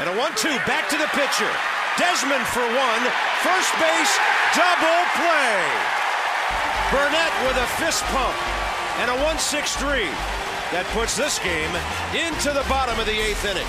And a 1 2 back to the pitcher. Desmond for one, first base, double play. Burnett with a fist pump and a 1 6 3. That puts this game into the bottom of the eighth inning.